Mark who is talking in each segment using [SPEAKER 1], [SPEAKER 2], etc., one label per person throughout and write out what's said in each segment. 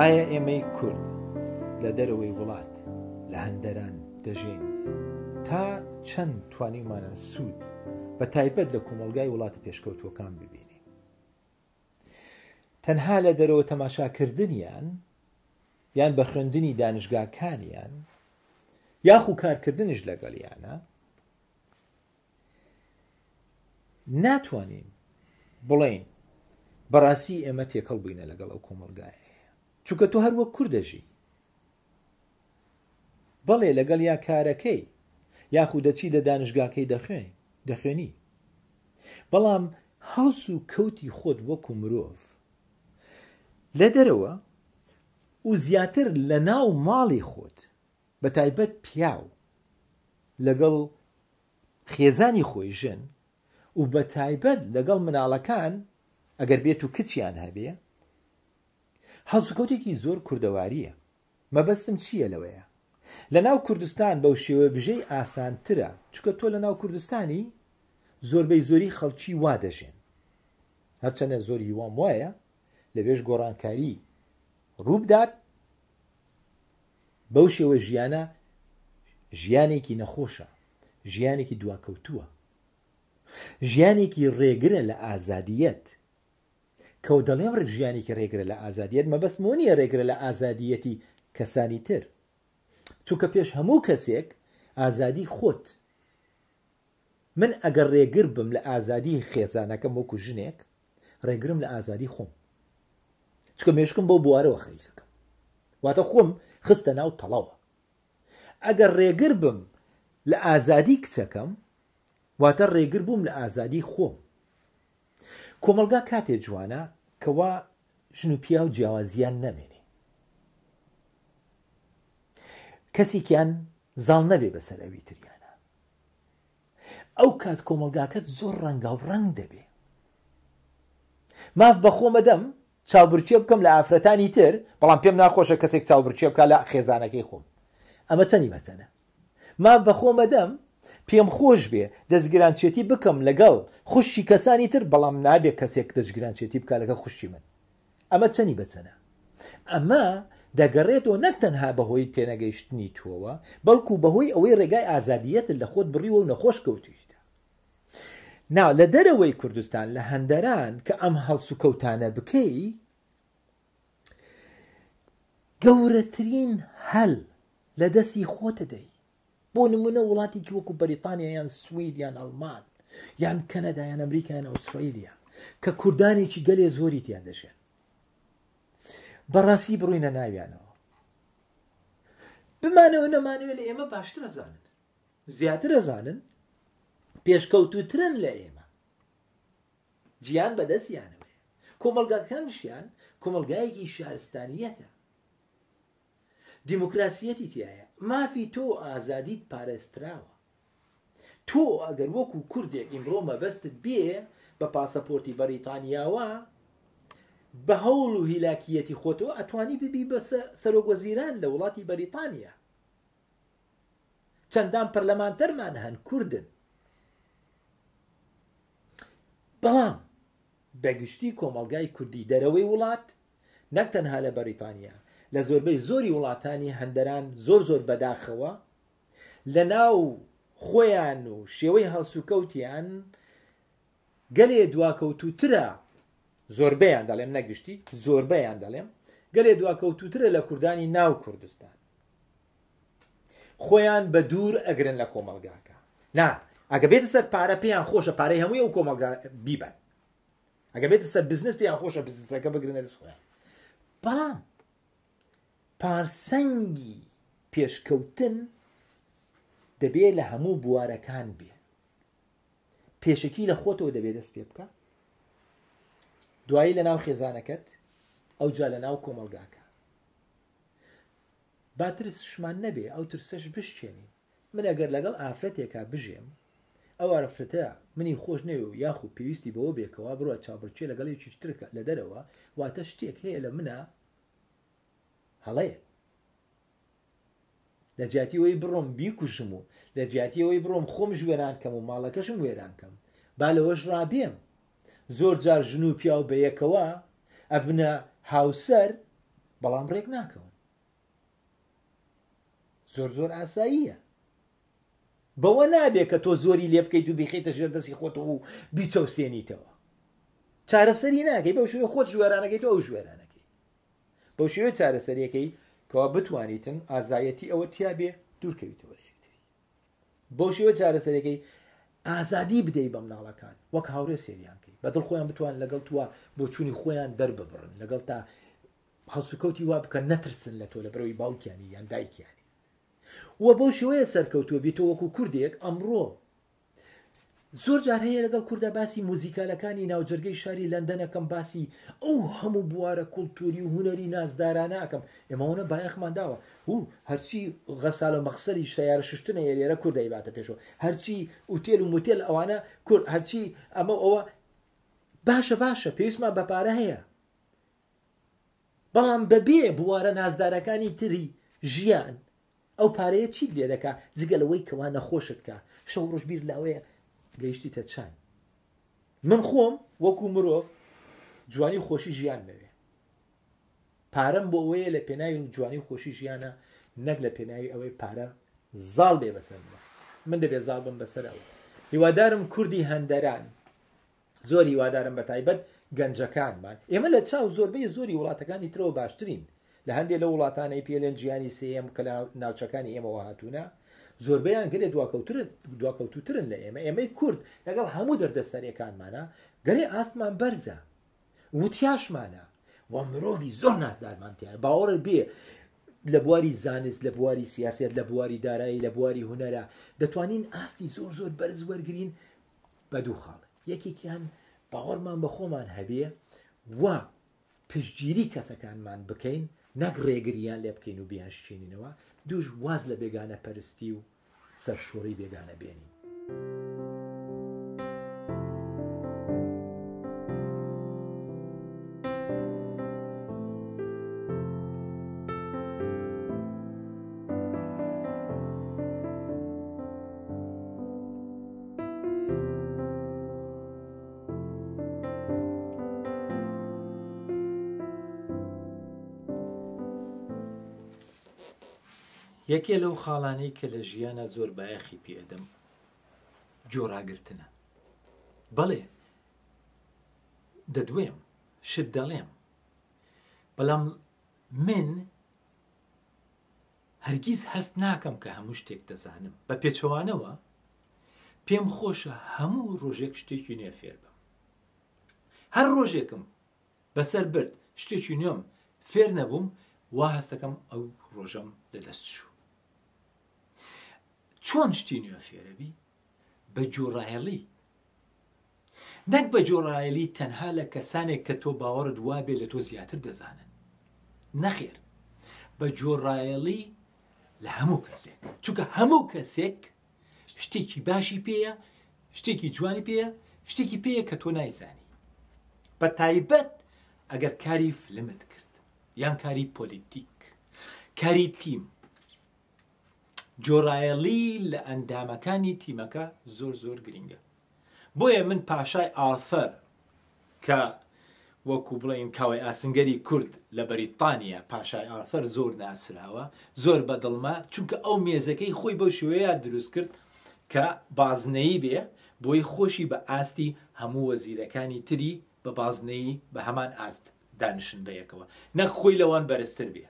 [SPEAKER 1] ئایا ئێمەی کورد لە دەرەوەی وڵات لە هەندەران دەژین تا چەند توانیمانە سوود بە تایبەت لە کۆمەلگای وڵاتە پێشکەوتوەکان ببینین تەنها لە دەرەوە تەماشاکردنیان یان بە خوێندنی دانیشگاکانیان یاخو کارکردنش لەگەڵیانە ناتوانین بڵین بەڕاستی ئێمە تێکەڵ بووینە لەگەڵ ئەو کۆمەلگای چونکە تۆ هەروە کوردەژی بەڵێ لەگەڵ یا کارەکەی یاخو دەچی لە دانیشگاکەی دەخوێنی دەخوێنی بەڵام هەڵس و کەوتی خۆت وەکو مرۆڤ لە دەرەوە و زیاتر لە ناو ماڵی خۆت بە تایبەت پیاو لەگەڵ خێزانی خۆی ژن و بە تایبەت لەگەڵ مناڵەکان ئەگەر بێت و کچیان هەبێ هەڵسوکەوتێکی زۆر کوردەواریە مەبەستم چییە لەوەیە لە ناو کوردستان بەوشێوە بژێی ئاسانترە چونکە تۆ لەناو کوردستانی زۆربەی زۆری خەڵکی وا دەژێن هەرچەنە زۆر هیوام وایە لەوێش گۆڕانکاری ڕووبدات بەو شێوە ژیانە ژیانێکی نەخۆشە ژیانێکی دواکەوتووە ژیانێکی ڕێگرە لە ئازادیەت کەو دەڵێم ڕێک ژیانێکی ڕێگرە لە ئازادیەت مەبەستم و نییە ڕێگرە لە ئازادیەتی کەسانی تر چونکە پێش هەموو کەسێک ئازادی خۆت من ئەگەر ڕێگر بم لە ئازادی خێزانەکەم وەکو ژنێک ڕێگرم لە ئازادی خۆم چکە مێشکم بەو بوارەوە خەریکەکەم واتە خۆم خستە ناو تەڵەوە ئەگەر ڕێگر بم لە ئازادی کچەکەم واتە ڕێگر بووم لە ئازادی خۆم کۆمەڵگا کاتێ جوانە کەوا ژن و پیاو جیاوازیان نەمێنێ کەسێکیان زاڵ نەبێ بەسەر ئەوی تریانە ئەو کات کۆمەلگاکەت زۆر ڕەنگاو ڕەنگ دەبێ ماف بەخۆمەدەم چاوبرکێ بکەم لە ئافرەتانی تر، بەڵام پێم ناخۆشە کەسێک چاوبرکێ بکا لە خێزانەکەی خۆم. ئەمە چەنی مەتەنە. ماف بە خۆم ئەدەم پێم خۆش بێ دەستگرانچێتی بکەم لەگەڵ خوشکی کەسانی تر، بەڵام نابێ کەسێک دەستگرانچێتی بکا لەگەڵ خوشکی من. ئەمە چەنی بەچەنە. ئەمە دەگەڕێتەوە نەک تەنها بە هۆی تێنەگەیشتنی تۆوە، بەڵکوو بە هۆی ئەوەی ڕێگای ئازادییەتت لە خۆت بڕیوە و نەخۆش کەوتوویتە. نا لە دەرەوەی کوردستان لە هەندەران کە ئەم هەڵسوکەوتانە بکەی گەورەترین هەل لە دەستی خۆتە دەی بۆ نمونە وڵاتێکی وەکو بەریتانیا یان سوید یان ئەلمان یان کەنەدا یان ئەمریکا یان ئوسرائیلیا کە کوردانێکی گەلێ زۆری تیان دەژێن بەڕاستی بڕوینە ناویانەوە بمانەوە نەمانەوە لە ئێمە باشترە زانن زیاتر ئەزانن پێشکەوتوترن لە ئێمە جیان بەدەستیانەوەی کۆمەلگاکانشیان کۆمەلگایەکی شارستانیەتە دیموکراسیەتی تایە مافی تۆ ئازادیت پارێزراوە تۆ ئەگەر وەکو کوردێک ئیمڕۆ مەبەستت بێ بە پاسەپۆرتی بەریتانیاوە بە هەوڵ و هیلاکیەتی خۆتەوە ئەتوانی ببی بە سەرۆک وەزیران لە وڵاتی بەریتانیا چەندان پەرلەمانتەرمان هەن کوردن بەڵام بەگشتی کۆمەلگای کوردی دەرەوەی وڵات نەک تەنها لە بەریتانیا لە زۆربەی زۆری وڵاتانی هەندەران زۆر زۆر بەداخەوە لە ناو خۆیان و شێوەی هەڵسوکەوتیان گەلێ دواکەوتوترە زۆربیان دەڵێم نەگشتی زۆربیان دەڵێم گەلێ دواکەوتوترە لە کوردانی ناو کوردستان خۆیان بە دوور ئەگرن لە کۆمەلگاکە نا ئەگە بێت سەر پارە پێیان خۆشە پارەی هەمووی و کۆمەلگا بیبن ئەگە بێت سەر بزنس پێیان خۆشە بزنسەکە بگرنە دەست خۆیان بەڵام پارسەنگی پێشکەوتن دەبێ لە هەموو بوارەکان بێ پێشکی لە خۆتەوە دەبێت دەست پێ بکە دوایی لە ناو خێزانەکەت ئەو جا لە ناو کۆمەلگاکە با ترسشمان نەبێ ئەو ترسەش بشکێنین من ئەگەر لەگەڵ ئافرەتێکا بژێم ئەو ئافرەتە منی خۆش نەوێ و یاخو پێویستی بەوە بێکەوە بڕە چاوبرچێ لەگەڵ یەکیش ترکە لە دەرەوە واتە شتێک هەیە لە منە هەڵەیە لە جیاتیەوەی بڕۆم بیکوژم و لە جیاتیەوەی بڕۆم خۆم ژوێران کەم و ماڵەکەشم وێران کەم با لەوەش ڕابێم زۆر جار ژن و پیاو بە یەکەوە ئەبنە هاوسەر بەڵام ڕێک ناکەون زۆر زۆر ئاساییە بەوە نابێ کە تۆ زۆری لێ بکەیت و بیخیتە ژێر دەستی خۆتەوە و بیچەوسێنیتەوە چارەسەری ناکەی بەو شوێ خۆت ژوێرانەکەیت ئەو ژوێرانەکەی بەو شوێ چارەسەریەکەی کەوا بتوانیتن ئازایەتی ئەوە تیاابێ دوورکەویتەوە بەوشێوە چارەسەرەکەی ئازادی بدەی بەمناڵەکان وەک هاورێ سێریان کەی بەدڵ خۆیان بتوان لەگەڵ تووە بۆچوونی خۆیان دەرببڕن لەگەڵ تا هەڵسوکەوتی وا بکەن نەترسن لە تۆ لە برەوەی باوکیانی یان دایکیانی و بەو شێوەیە سەرکەوتووە بێتەوە وەکو کوردێک ئەمڕۆ زۆر جار هەیە لەگەڵ کوردا باسی موزیکالەکانی ناوجەرگەی شاری لەندەن ئەکەم باسی ئەو هەموو بوارە کولتوری و هونەری نازدارانە ئەکەم ئێمە ئەوەنە بایەخمان داوە هوو هەرچی غەسال و مەغسەلی سەیارە شوشتنە یە لێرە کورد دەیباتە پێشەوە هەرچی ئوتێل و موتێل ئەوانە کورد هەرچی ئەمە و ئەوە باشە باشە پێویستمان بە پارە هەیە بەڵام بەبێ بوارە نازدارەکانی تری ژیان ئەو پارەیە چیت لێ دەکا جگە لەوەی کەوا نەخۆشت کا شەو ڕژ بیر لاوەیە گەیشتیتە چەند من خۆم وەکو مرۆڤ جوانی و خۆشی ژیان بەوێ پارەم بۆ ئەوەیە لە پێناوی و جوانی و خۆشی ژیانە نەک لە پێناوی ئەوەی پارە زاڵ بێ بەسەر من دەبێ زاڵ بم بەسەر ئەوە هیوادارم کوردی هەندەران زۆر هیوادارم بەتایبەت گەنجەکانمان ئێمە لە چاو زۆربەی زۆری وڵاتەکانی ترەوە باشترین لە هەندێک لە وڵاتانەی پێلێن جیانی سم کە ناوچەکانی ئێمەوە هاتوونە زۆربیان گەلێ دواکەوترت دواکەوتوترن لە ئێمە ئێمەی کورد لەگەڵ هەموو دەردە سەرەکانمانە گەلێ ئاستمان بەرزە وتیاشمانە و مرۆڤی زۆر نازدارمان تیا باوەڕ بێ لە بواری زانست لە بواری سیاست لە بواری دارایی لە بواری هوەرە دەتوانین ئاستی زۆر زۆر بەرز وەرگین بە دوو خاڵ یەکێکیان باوەڕمان بە خۆمان هەبێ و پشتگیری کەسەکانمان بکەین نەک ڕێگریان لێ بکەین و بیان شکێنینەوە دوش واز لە بێگانە پەرستی و سەرشۆڕی بێگانە بێنین. یەکێ لەو خاڵانەی کە لە ژیانە زۆر بایەخی پێدەم جۆراگرتنە بەڵێ دەدوێم شت دەڵێم بەڵام من هەرگیز هەست ناکەم کە هەموو شتێک دەزانم، بە پێچەوانەوە پێم خۆشە هەموو ڕۆژێک شتێکی نوێ فێر بم. هەر ڕۆژێکم بەسەر برد شتێکی نوێم فێر نەبووم وا هەستەکەم ئەو ڕۆژەم لەدەست شوو. چۆن شتی نوێ فێرەبی بە جۆڕایەڵی نەک بە جۆرایەلی تەنها لە کەسانێک کە تۆ باوەڕت وابێ لە تۆ زیاتر دەزانن نەخێر بە جۆرایەڵی لە هەموو کەسێک چونکە هەموو کەسێک شتێکی باشی پێیە شتێکی جوانی پێیە شتێکی پێیە کە تۆ نایزانی بە تایبەت ئەگەر کاری فلمت کرد یان کاری پۆلیتیک کاری تیم جۆرایەڵی لە ئەندامەکانی تیمەکە زۆر زۆر گرنگە بۆیە من پاشای ئارثەر کە وەکو بڵێین کاوەی ئاسنگەری کورد لە بەریتانیا پاشای ئارثەر زۆر ناسراوە زۆر بەدڵمە چونکە ئەو مێزەکەی خۆی بەو شوەیە دروست کرد کە بازنەی بێ بۆی خۆشی بە ئاستی هەموو وەزیرەکانی تری بە بازنەی بە هەمان ئاست دانیشن بەیەکەوە نەک خۆی لەوان بەرزتر بێ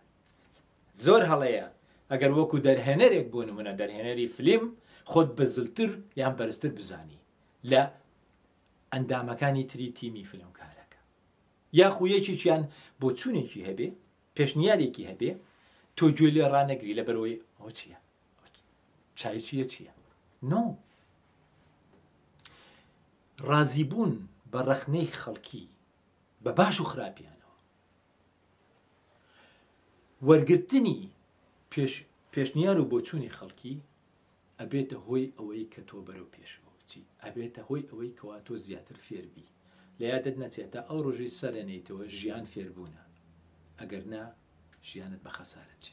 [SPEAKER 1] زۆر هەڵەیە ئەگەر وەکو دەرهێنەرێک بۆ نمونە دەرهێنەری فلیم خۆت بەزلتر یان بەرزتر بزانی لە ئەندامەکانی تری تیمی فلمکارەکە یاخو یەکێکیان بۆ چوونێکی هەبێ پێشنیارێکی هەبێ تۆ گوێ لێ ڕانەگری لە بەرەوەی ئەو چییە چایچیە چییە نۆ ڕازیبوون بە ڕەخنەی خەڵکی بە باش و خراپیان وەرگرتنی پێش پێشنیار و بۆچوونی خەڵکی ئەبێتە هۆی ئەوەی کە تۆ بەرەو پێشەوە بچی ئەبێتە هۆی ئەوەی کەوا تۆ زیاتر فێربی لە یادت نەچێت تا ئەو ڕۆژی سەرەنیتەوە ژیان فێربوونە ئەگەر نا ژیانت بە خەسارە چی